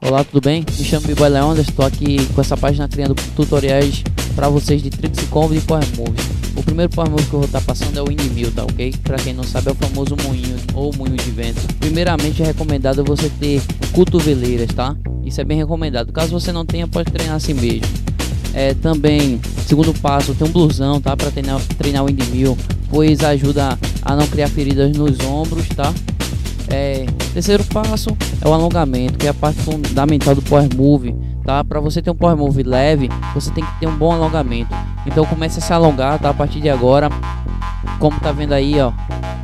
Olá, tudo bem? Me chamo B-Boy Leandro, estou aqui com essa página criando tutoriais para vocês de tricks e combos e power moves. O primeiro power move que eu vou estar passando é o windmill, tá ok? Para quem não sabe é o famoso moinho ou moinho de vento. Primeiramente é recomendado você ter cotoveleiras, tá? Isso é bem recomendado. Caso você não tenha, pode treinar assim mesmo. É, também, segundo passo, tem um blusão, tá? Para treinar, treinar o windmill, pois ajuda a não criar feridas nos ombros, tá? É, terceiro passo é o alongamento, que é a parte fundamental do power move, tá? Para você ter um power move leve, você tem que ter um bom alongamento. Então comece a se alongar, tá? A partir de agora, como tá vendo aí, ó,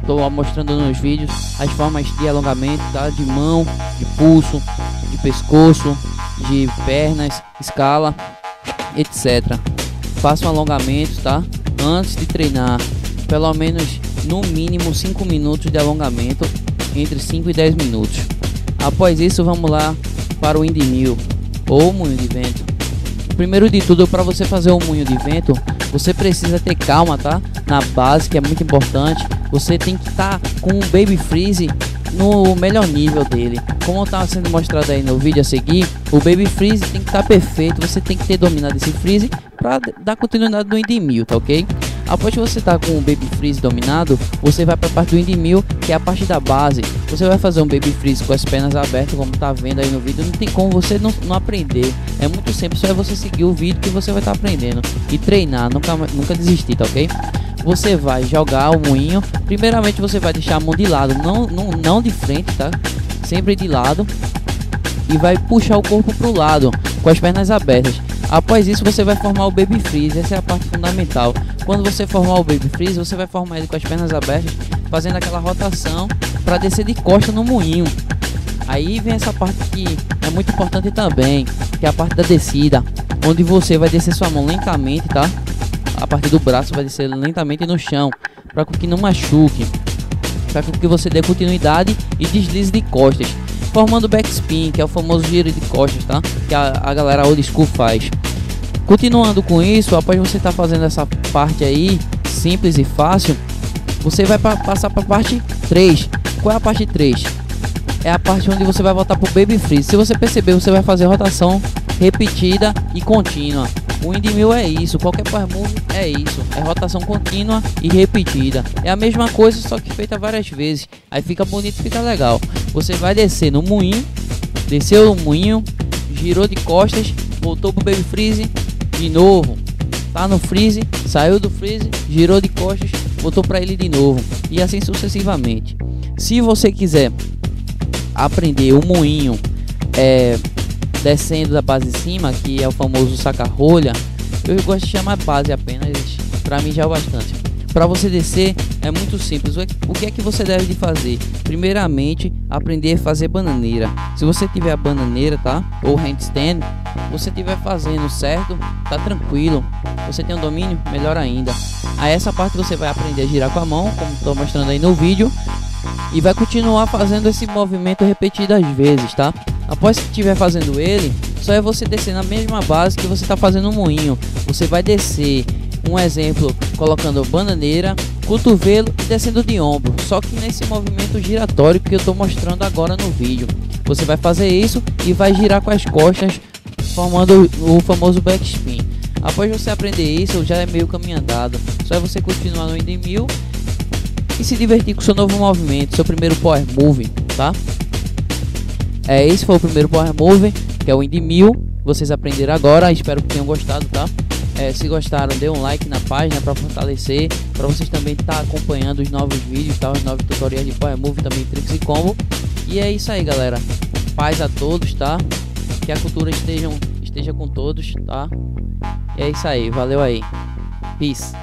tô mostrando nos vídeos as formas de alongamento, tá? De mão, de pulso, de pescoço, de pernas, escala, etc. Faça um alongamento, tá? Antes de treinar, pelo menos no mínimo 5 minutos de alongamento entre 5 e 10 minutos. Após isso, vamos lá para o windmill ou moinho de vento. Primeiro de tudo, para você fazer o moinho de vento, você precisa ter calma, tá? Na base, que é muito importante. Você tem que estar tá com o baby freeze no melhor nível dele. Como está sendo mostrado aí no vídeo a seguir, o baby freeze tem que estar tá perfeito. Você tem que ter dominado esse freeze para dar continuidade no windmill, tá ok? Após você tá com o Baby Freeze dominado, você vai para a parte do Windmill, que é a parte da base. Você vai fazer um Baby Freeze com as pernas abertas, como tá vendo aí no vídeo. Não tem como você não, não aprender. É muito simples, só é você seguir o vídeo que você vai estar tá aprendendo. E treinar, nunca, nunca desistir, tá ok? Você vai jogar o moinho. Primeiramente você vai deixar a mão de lado, não, não, não de frente, tá? Sempre de lado. E vai puxar o corpo pro lado, com as pernas abertas. Após isso você vai formar o Baby Freeze, essa é a parte fundamental. Quando você formar o Baby Freeze, você vai formar ele com as pernas abertas, fazendo aquela rotação para descer de costa no moinho. Aí vem essa parte que é muito importante também, que é a parte da descida, onde você vai descer sua mão lentamente, tá? A parte do braço vai descer lentamente no chão, para que não machuque, para que você dê continuidade e deslize de costas, formando backspin, que é o famoso giro de costas, tá? Que a, a galera old school faz. Continuando com isso, após você estar tá fazendo essa parte aí, simples e fácil, você vai pra, passar para a parte 3. Qual é a parte 3? É a parte onde você vai voltar para o Baby Freeze. Se você perceber, você vai fazer rotação repetida e contínua. O windmill é isso, qualquer power move é isso, é rotação contínua e repetida. É a mesma coisa, só que feita várias vezes. Aí fica bonito, fica legal. Você vai descer no moinho, desceu no moinho, girou de costas, voltou pro baby freeze, de novo. Tá no freeze, saiu do freeze, girou de costas, voltou para ele de novo e assim sucessivamente. Se você quiser aprender o moinho é, descendo da base de cima, que é o famoso saca-rolha, eu gosto de chamar base apenas, para mim já é o bastante. Para você descer é muito simples. O que é que você deve de fazer? Primeiramente, aprender a fazer bananeira. Se você tiver a bananeira, tá? Ou handstand, você estiver fazendo certo, tá tranquilo. Você tem um domínio, melhor ainda. A essa parte você vai aprender a girar com a mão, como estou mostrando aí no vídeo, e vai continuar fazendo esse movimento repetidas vezes, tá? Após que estiver fazendo ele, só é você descer na mesma base que você está fazendo o moinho. Você vai descer um exemplo colocando bananeira, cotovelo e descendo de ombro, só que nesse movimento giratório que eu estou mostrando agora no vídeo. Você vai fazer isso e vai girar com as costas, formando o famoso backspin. Após você aprender isso, já é meio caminho andado. Só é você continuar no windmill e se divertir com seu novo movimento, seu primeiro power move, tá? É, esse foi o primeiro power move, que é o windmill. Vocês aprenderam agora, espero que tenham gostado, tá? É, se gostaram, dê um like na página para fortalecer, para vocês também estar tá acompanhando os novos vídeos, tá? os novos tutoriais de Power Move, também Tricks e Combo. E é isso aí, galera. Paz a todos, tá? Que a cultura estejam, esteja com todos, tá? E é isso aí, valeu aí. Peace.